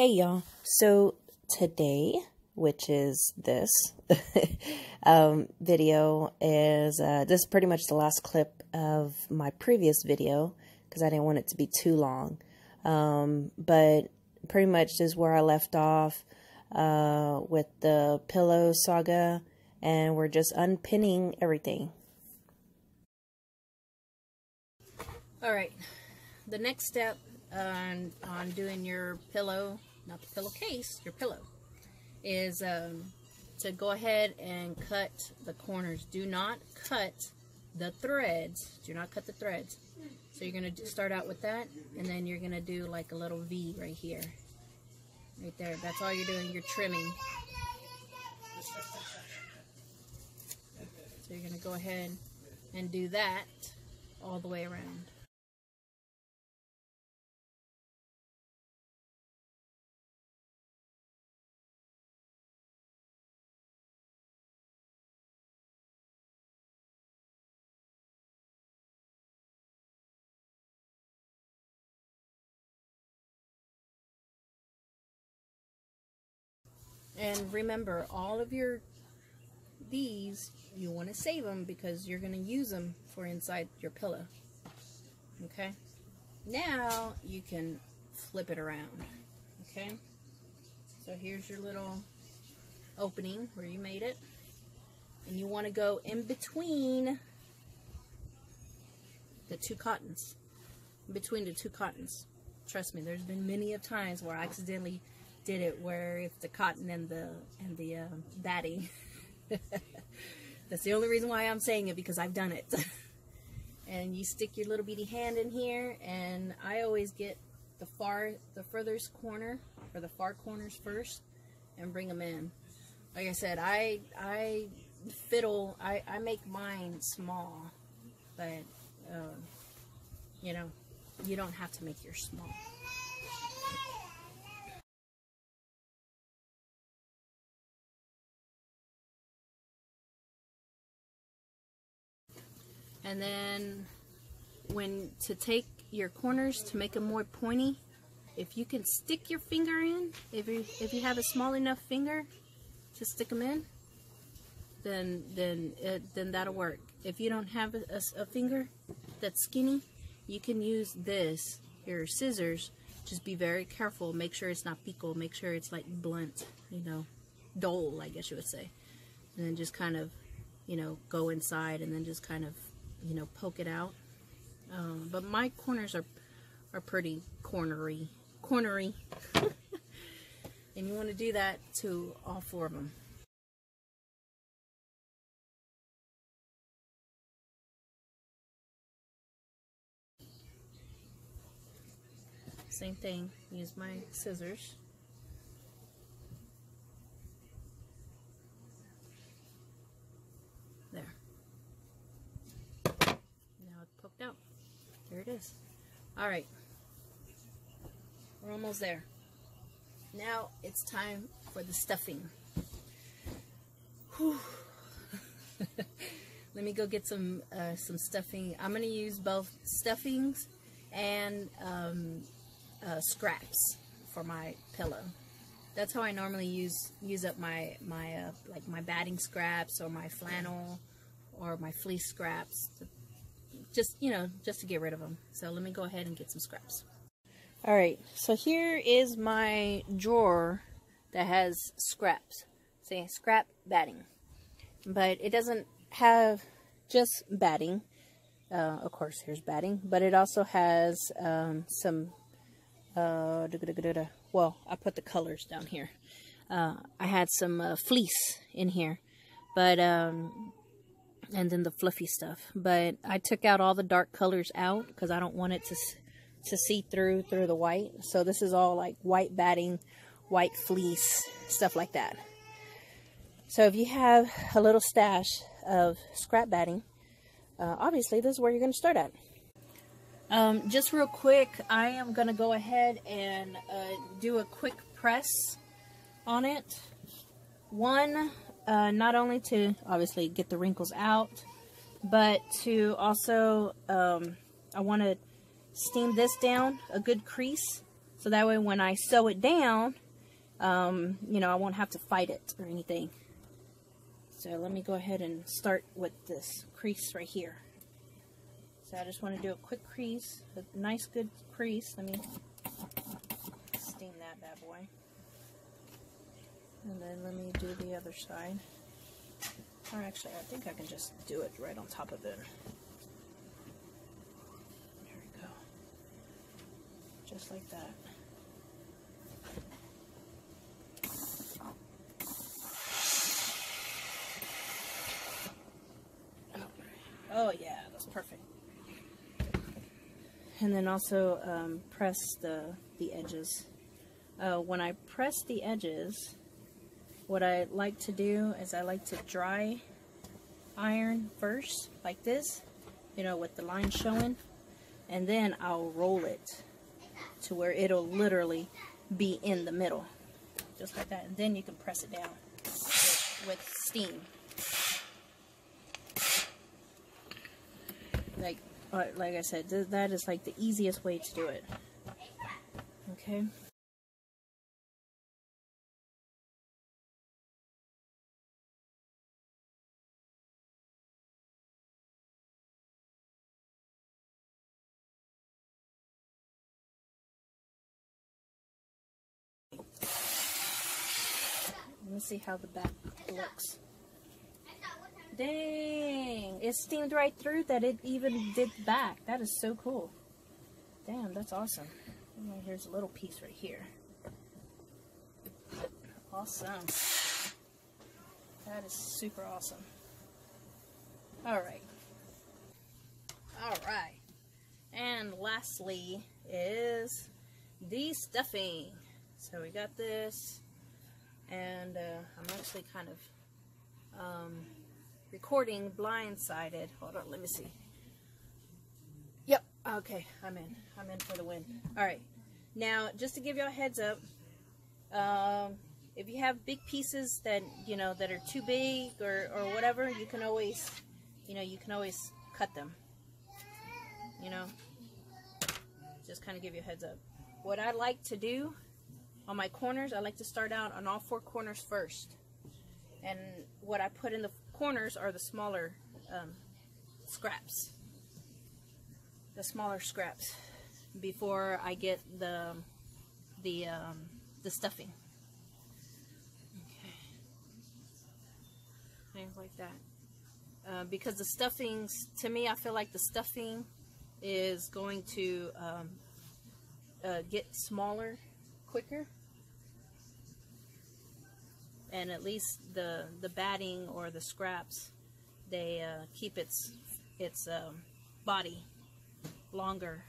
Hey y'all. So today, which is this um, video, is uh, this is pretty much the last clip of my previous video because I didn't want it to be too long. Um, but pretty much is where I left off uh, with the pillow saga, and we're just unpinning everything. All right, the next step on on doing your pillow, not the pillowcase, your pillow, is um, to go ahead and cut the corners. Do not cut the threads. Do not cut the threads. So you're going to start out with that, and then you're going to do like a little V right here. Right there. That's all you're doing. You're trimming. So you're going to go ahead and do that all the way around. And remember, all of your these, you want to save them because you're going to use them for inside your pillow. Okay? Now, you can flip it around. Okay? So here's your little opening where you made it. And you want to go in between the two cottons. In between the two cottons. Trust me, there's been many of times where I accidentally did it where it's the cotton and the and the uh, batting. That's the only reason why I'm saying it because I've done it. and you stick your little beady hand in here, and I always get the far the furthest corner or the far corners first, and bring them in. Like I said, I I fiddle. I I make mine small, but uh, you know, you don't have to make yours small. And then when to take your corners to make them more pointy, if you can stick your finger in, if you if you have a small enough finger to stick them in, then then it, then that'll work. If you don't have a, a, finger that's skinny, you can use this your scissors. Just be very careful. Make sure it's not pico. Make sure it's like blunt, you know, dull, I guess you would say. And then just kind of, you know, go inside and then just kind of you know, poke it out. Um, but my corners are, are pretty cornery. Cornery. and you want to do that to all four of them. Same thing, use my scissors. There it is. All right. We're almost there. Now it's time for the stuffing. Let me go get some uh, some stuffing. I'm going to use both stuffings and um, uh, scraps for my pillow. That's how I normally use use up my my uh, like my batting scraps or my flannel or my fleece scraps just, you know, just to get rid of them. So let me go ahead and get some scraps. All right, so here is my drawer that has scraps. Say scrap batting. But it doesn't have just batting. Uh, of course, here's batting. But it also has um, some, uh, well, I put the colors down here. Uh, I had some uh, fleece in here. But um, and then the fluffy stuff. But I took out all the dark colors out because I don't want it to to see through through the white. So this is all like white batting, white fleece, stuff like that. So if you have a little stash of scrap batting, uh, obviously this is where you're going to start at. Um, just real quick, I am going to go ahead and uh, do a quick press on it. One, uh, not only to obviously get the wrinkles out, but to also, um, I want to steam this down a good crease So that way when I sew it down, um, you know, I won't have to fight it or anything. So let me go ahead and start with this crease right here. So I just want to do a quick crease, a nice good crease. Let me steam that bad boy. And then let me do the other side. Or actually, I think I can just do it right on top of it. There we go. Just like that. Oh yeah, that's perfect. And then also um, press the, the edges. Uh, when I press the edges, what I like to do is I like to dry iron first, like this, you know, with the line showing, and then I'll roll it to where it'll literally be in the middle, just like that. And then you can press it down with, with steam. Like, uh, like I said, th that is like the easiest way to do it. Okay. Me see how the back looks. Dang, it steamed right through that it even did back. That is so cool. Damn, that's awesome. Here's a little piece right here. Awesome. That is super awesome. Alright. Alright. And lastly is the stuffing. So we got this, and uh, I'm actually kind of um, recording blindsided. Hold on, let me see. Yep, okay, I'm in. I'm in for the win. Alright, now just to give a heads up, um, if you have big pieces that, you know, that are too big or, or whatever, you can always, you know, you can always cut them. You know, just kind of give you a heads up. What I like to do on my corners, I like to start out on all four corners first. And what I put in the corners are the smaller um, scraps. The smaller scraps before I get the the um, the stuffing. Okay, things like that. Uh, because the stuffings, to me, I feel like the stuffing is going to um, uh, get smaller quicker and at least the the batting or the scraps they uh, keep its its um, body longer.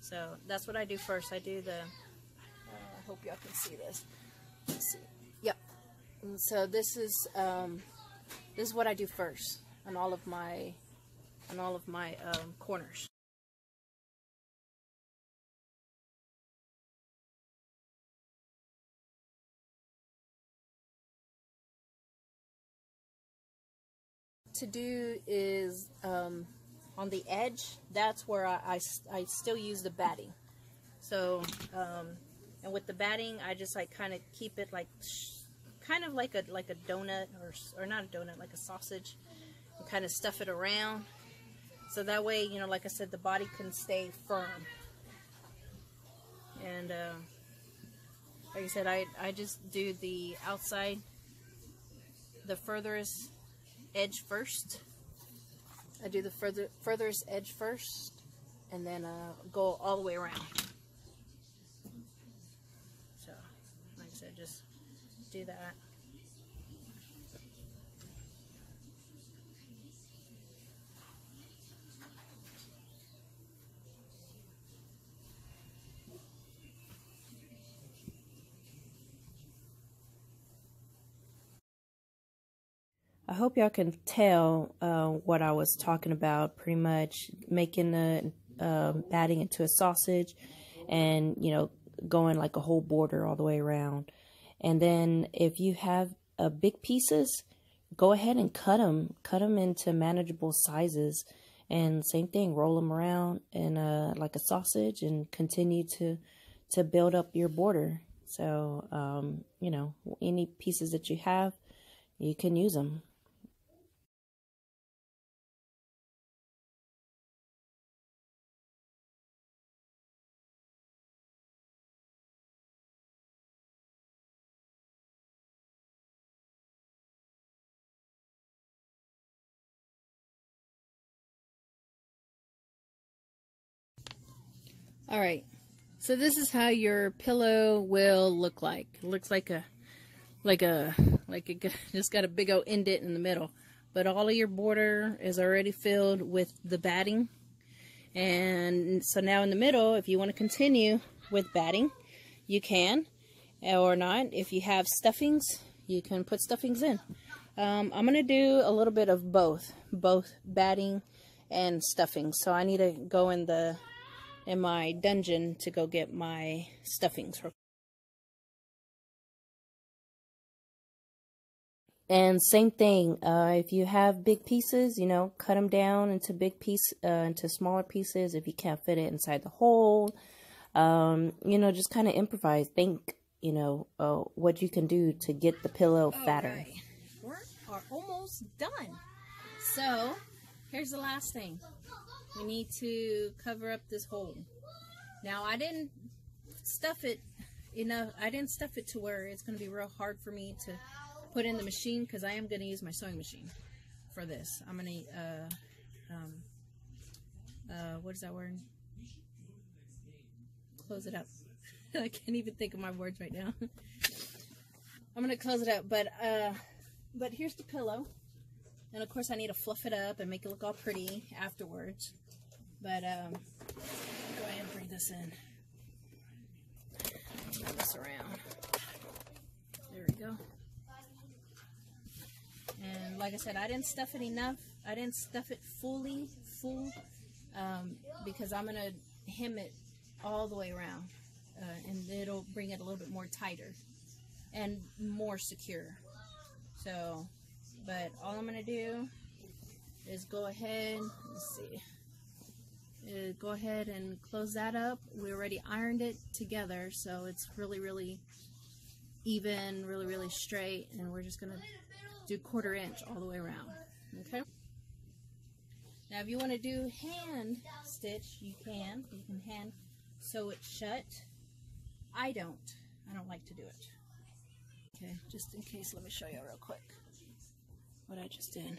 So that's what I do first. I do the uh, I hope y'all can see this. Let's see. Yep. And so this is um, this is what I do first on all of my on all of my um, corners to do is um, on the edge, that's where I, I, I, still use the batting. So, um, and with the batting, I just like kind of keep it like, kind of like a like a donut or or not a donut, like a sausage, and kind of stuff it around. So that way, you know, like I said, the body can stay firm. And uh, like I said, I I just do the outside, the furthest edge first. I do the further furthest edge first, and then uh, go all the way around. So, like I said, just do that. I hope y'all can tell uh, what I was talking about. Pretty much making the uh, batting into a sausage, and you know going like a whole border all the way around. And then if you have uh, big pieces, go ahead and cut them. Cut them into manageable sizes. And same thing, roll them around in a, like a sausage, and continue to to build up your border. So, um, you know, any pieces that you have, you can use them. All right. So this is how your pillow will look like. It looks like a like a like it just got a big old indent in the middle. But all of your border is already filled with the batting. And so now in the middle, if you want to continue with batting, you can or not. If you have stuffings, you can put stuffings in. Um, I'm going to do a little bit of both, both batting and stuffing. So I need to go in the in my dungeon to go get my stuffings. And same thing, uh, if you have big pieces, you know, cut them down into big piece, uh, into smaller pieces. If you can't fit it inside the hole, um, you know, just kind of improvise. Think, you know, uh, what you can do to get the pillow fatter. Right. We're are almost done. So here's the last thing we need to cover up this hole. Now I didn't stuff it enough. I didn't stuff it to where it's going to be real hard for me to put in the machine because I am going to use my sewing machine for this. I'm going to, uh, um, uh, what is that word? Close it up. I can't even think of my words right now. I'm going to close it up, but, uh, but here's the pillow. And of course I need to fluff it up and make it look all pretty afterwards. But um, go ahead and bring this in. Turn this around. There we go. And like I said, I didn't stuff it enough. I didn't stuff it fully, full, um, because I'm going to hem it all the way around. Uh, and it'll bring it a little bit more tighter and more secure. So, but all I'm going to do is go ahead, let's see, uh, go ahead and close that up. We already ironed it together, so it's really, really even, really, really straight, and we're just to do quarter inch all the way around, okay? Now, if you want to do hand stitch, you can. You can hand sew it shut. I don't. I don't like to do it. Okay, just in case, let me show you real quick what I just did.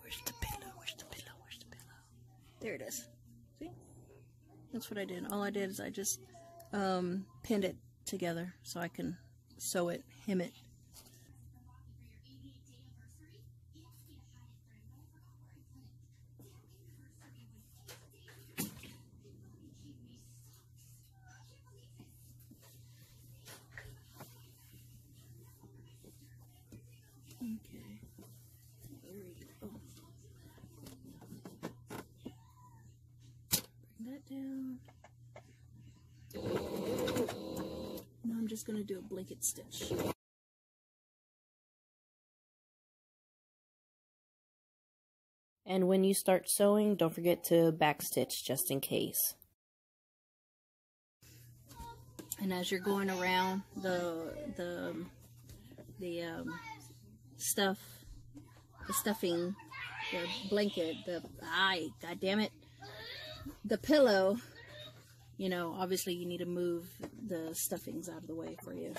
Where's the pillow? There it is. See? That's what I did. All I did is I just um, pinned it together so I can sew it, hem it. Okay. There we go. Bring that down. Now I'm just going to do a blanket stitch. And when you start sewing, don't forget to backstitch just in case. And as you're going around the the the um, stuff, the stuffing, the blanket, the eye, god damn it, the pillow, you know, obviously you need to move the stuffings out of the way for you.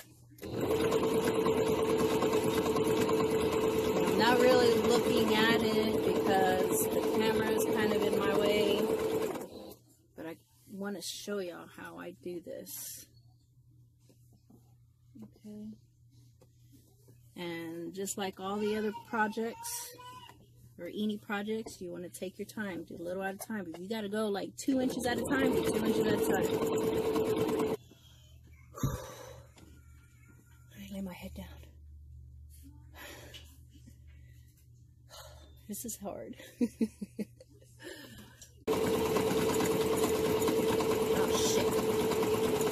I'm not really looking at it because the camera is kind of in my way, but I want to show y'all how I do this. Okay. And just like all the other projects or any projects, you want to take your time, do a little at a time. If you got to go like two inches at a time, do two inches at a time. I lay my head down. This is hard. oh shit.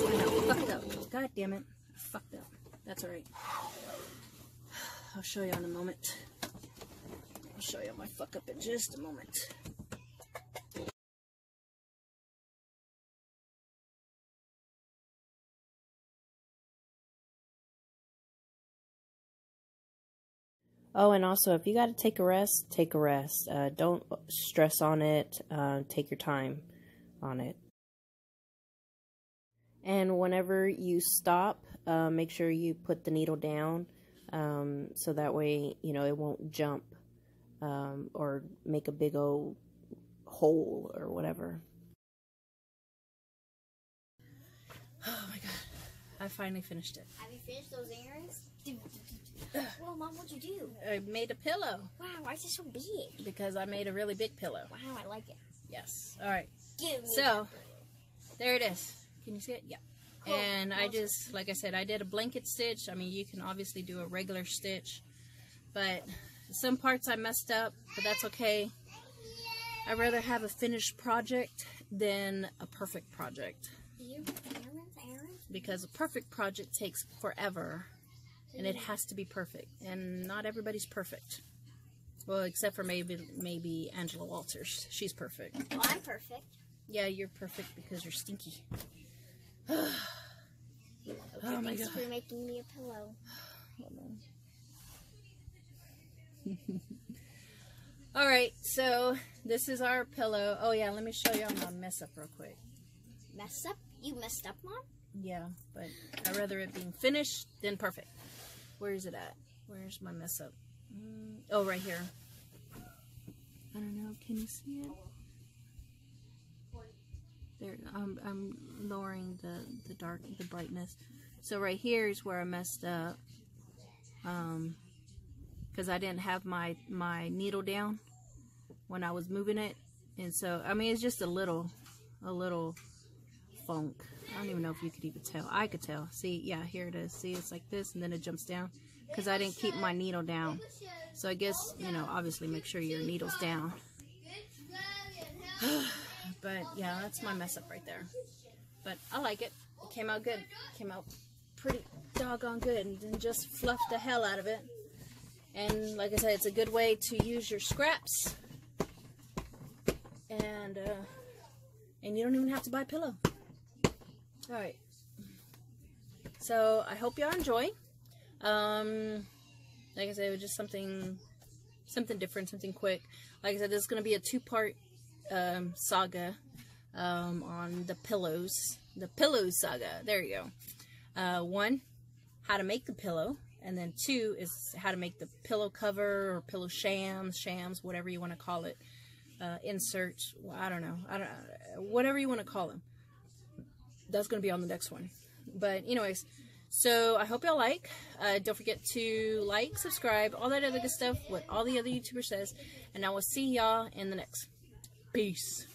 I know, fucked up. God damn it. Fucked up. That's alright. I'll show you in a moment. I'll show you my fuck up in just a moment. Oh, and also, if you got to take a rest, take a rest. Uh, don't stress on it. Uh, take your time on it. And whenever you stop, uh, make sure you put the needle down um, so that way, you know, it won't jump um, or make a big old hole or whatever. Oh my god. I finally finished it. Have you finished those errands? well, Mom, what'd you do? I made a pillow Wow, why is it so big? because I made a really big pillow. Wow, I like it. Yes. All right. Give me So, there it is. Can you see it? Yeah. Cool. And I just, like I said, I did a blanket stitch. I mean, you can obviously do a regular stitch, but some parts I messed up, but that's okay. I'd rather have a finished project than a perfect project because a perfect project takes forever and it has to be perfect and not everybody's perfect well except for maybe maybe angela walters she's perfect Well, I'm perfect. yeah you're perfect because you're stinky Okay, Oh my thanks God. for making me a pillow. all right so this is our pillow. Oh yeah let me show you my mess up real quick. Mess up? You messed up, Mom? yeah but i'd rather it being finished than perfect. Where is it at? Where's my mess up? Mm, oh right here. I don't know. Can you see it? There i'm, I'm lowering the the dark the brightness. So right here is where i messed up. Um because i didn't have my my needle down when i was moving it and so i mean it's just a little a little funk. I don't even know if you could even tell. I could tell. See, yeah, here it is. See, it's like this, and then it jumps down because I didn't keep my needle down. So I guess, you know, obviously make sure your needle's down. but yeah, that's my mess up right there. But I like it. It came out good. Came out pretty doggone good and then just fluffed the hell out of it. And like I said, it's a good way to use your scraps. And, uh, and you don't even have to buy a pillow. All right. So I hope y'all enjoy. Um, like I said, it was just something, something different, something quick. Like I said, this is gonna be a two-part um, saga um, on the pillows, the pillow saga. There you go. Uh, one, how to make the pillow, and then two is how to make the pillow cover or pillow shams, shams, whatever you want to call it. Uh, inserts. Well, I don't know. I don't. Whatever you want to call them that's going to be on the next one. But anyways, so I hope y'all like. Uh, don't forget to like, subscribe, all that other good stuff, what all the other YouTubers says. And I will see y'all in the next. Peace.